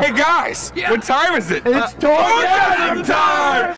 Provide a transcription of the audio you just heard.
Hey guys, what time is it? It's toy